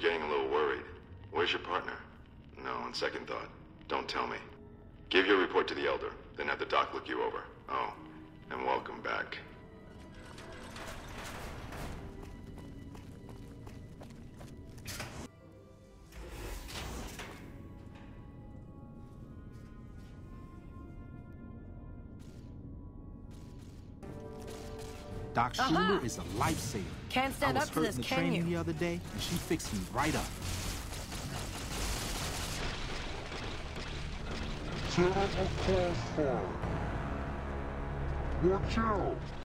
getting a little worried. Where's your partner? No, on second thought. Don't tell me. Give your report to the Elder, then have the doc look you over. Oh, and welcome back. Doc Aha! Schuler is a lifesaver. Can't stand I was up to hurt this, in the can training you? the other day, and she fixed me right up. Terrible crossfire. Watch out!